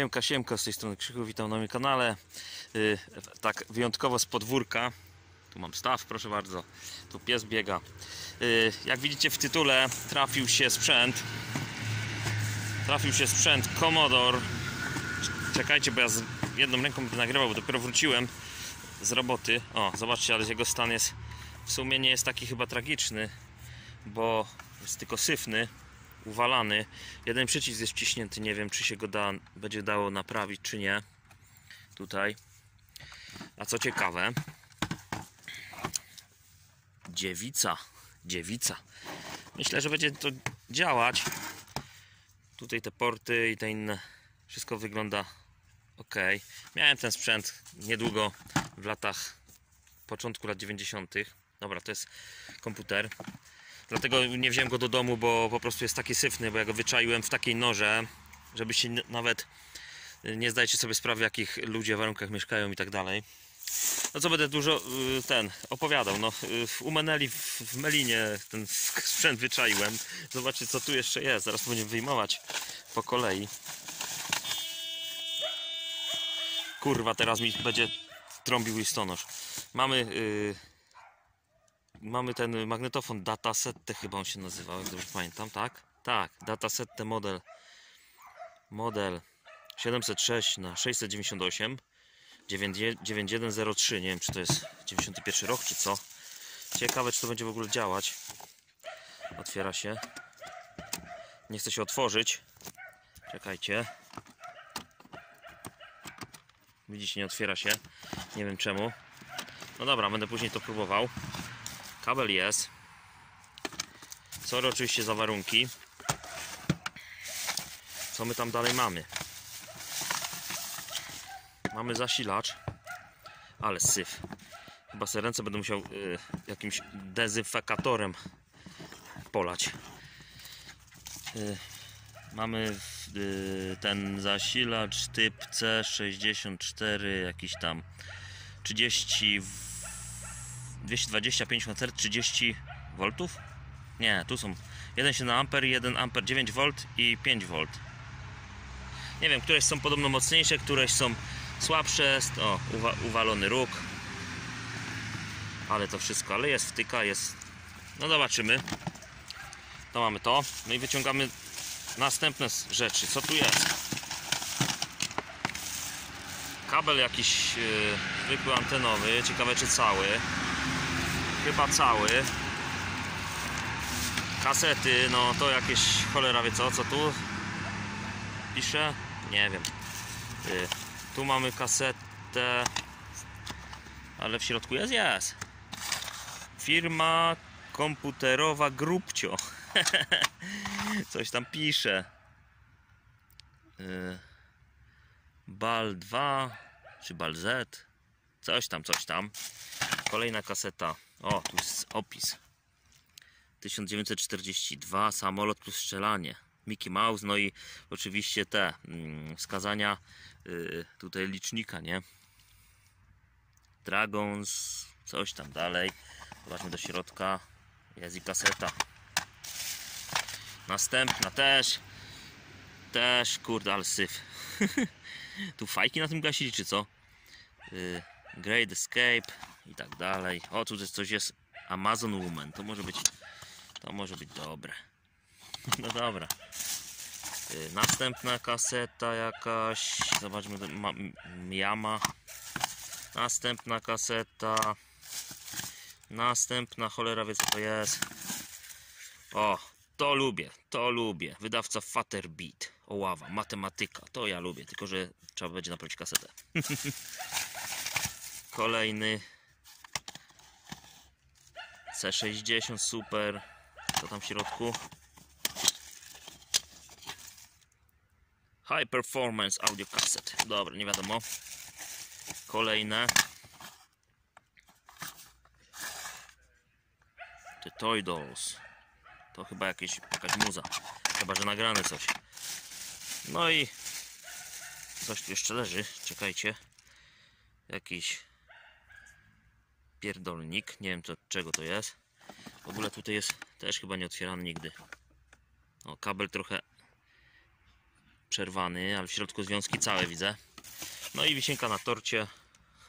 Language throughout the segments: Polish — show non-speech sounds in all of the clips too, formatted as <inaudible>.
Siemka, siemka, z tej strony Krzychu, witam na moim kanale. Yy, tak wyjątkowo z podwórka. Tu mam staw, proszę bardzo. Tu pies biega. Yy, jak widzicie w tytule trafił się sprzęt. Trafił się sprzęt Commodore. Czekajcie, bo ja z jedną ręką będę nagrywał, bo dopiero wróciłem z roboty. O, zobaczcie, ale jego stan jest w sumie nie jest taki chyba tragiczny, bo jest tylko syfny uwalany. Jeden przycisk jest wciśnięty, nie wiem czy się go da, będzie dało naprawić czy nie. Tutaj. A co ciekawe, dziewica, dziewica. Myślę, że będzie to działać. Tutaj te porty i te inne, wszystko wygląda ok. Miałem ten sprzęt niedługo w latach, początku lat 90. Dobra, to jest komputer. Dlatego nie wziąłem go do domu, bo po prostu jest taki syfny, bo ja go wyczaiłem w takiej norze, żebyście nawet nie zdajecie sobie sprawy, w jakich ludzie w warunkach mieszkają i tak dalej. No co będę dużo y, ten opowiadał. No, y, u Meneli w, w Melinie ten sprzęt wyczaiłem. Zobaczcie co tu jeszcze jest. Zaraz będziemy wyjmować po kolei. Kurwa, teraz mi będzie trąbił listonosz. Mamy yy, mamy ten magnetofon Datasette chyba on się nazywał, jak dobrze pamiętam, tak? Tak, Datasette model model 706 na 698 9103, nie wiem czy to jest 91 rok czy co. Ciekawe czy to będzie w ogóle działać. Otwiera się. Nie chce się otworzyć. Czekajcie. Widzicie, nie otwiera się. Nie wiem czemu. No dobra, będę później to próbował. Kabel jest. Sorry oczywiście za warunki. Co my tam dalej mamy? Mamy zasilacz. Ale syf. Chyba sobie ręce będę musiał y, jakimś dezynfekatorem polać. Y, mamy y, ten zasilacz typ C64 jakiś tam 30 225 A 30 V? Nie, tu są 1,7 A, 1 A, 9 V i 5 V. Nie wiem, któreś są podobno mocniejsze, któreś są słabsze. O, uwa uwalony róg. Ale to wszystko, ale jest wtyka, jest. No zobaczymy. To mamy to. No i wyciągamy następne rzeczy. Co tu jest? Kabel jakiś yy, zwykły antenowy. Ciekawe czy cały chyba cały. Kasety, no to jakieś cholera wie co, co tu pisze? Nie wiem. Y, tu mamy kasetę ale w środku jest, jest. Firma komputerowa Grupcio. <laughs> Coś tam pisze. Y, Bal 2 czy Bal Z? Coś tam, coś tam. Kolejna kaseta o, tu jest opis. 1942, samolot plus strzelanie. Mickey Mouse, no i oczywiście te mm, wskazania y, tutaj licznika, nie? Dragons, coś tam dalej. Zobaczmy do środka. Jest i kaseta. Następna też. Też, kurde, ale syf. <laughs> tu fajki na tym gasili, czy co? Y, Great Escape i tak dalej. O, tu jest coś jest Amazon Woman. To może być to może być dobre. <laughs> No dobra. Y, następna kaseta jakaś. Zobaczmy Yama. Następna kaseta. Następna cholera wie co to jest. O, to lubię, to lubię. Wydawca Faterbeat. Oława, matematyka. To ja lubię, tylko że trzeba będzie naprawić kasetę. <laughs> Kolejny C60 super. Co tam w środku? High Performance Audio Cassette. Dobra, nie wiadomo. Kolejne. The Toy Dolls. To chyba jakieś, jakaś muza. Chyba, że nagrane coś. No i coś tu jeszcze leży. Czekajcie. Jakiś pierdolnik. Nie wiem co, czego to jest. W ogóle tutaj jest też chyba nie otwierany nigdy. O, kabel trochę przerwany, ale w środku związki całe widzę. No i wisienka na torcie.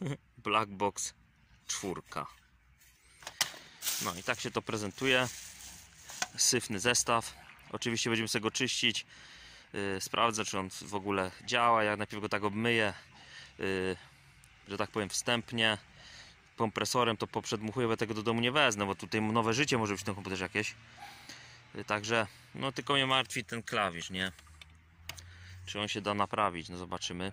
<laughs> Black Box czwórka. No i tak się to prezentuje. Syfny zestaw. Oczywiście będziemy sobie go czyścić. Yy, sprawdzę, czy on w ogóle działa. Ja najpierw go tak obmyję, yy, że tak powiem, wstępnie. Kompresorem to poprzedmuchuję, bo tego do domu nie wezmę, bo tutaj nowe życie może być w tym komputerze jakieś. Yy, Także, no tylko mnie martwi ten klawisz, nie? Czy on się da naprawić? No zobaczymy.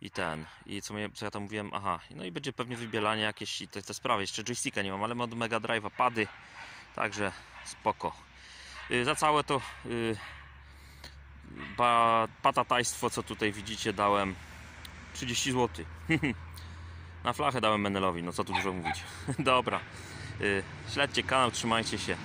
I ten. I co, mnie, co ja tam mówiłem? Aha, no i będzie pewnie wybielanie jakieś te, te sprawy. Jeszcze joysticka nie mam, ale mam od Mega Drive'a pady. Także spoko. Y, za całe to y, ba, patatajstwo, co tutaj widzicie, dałem 30 zł. <laughs> Na flachę dałem Menelowi, no co tu dużo mówić. <laughs> Dobra. Y, śledźcie kanał, trzymajcie się.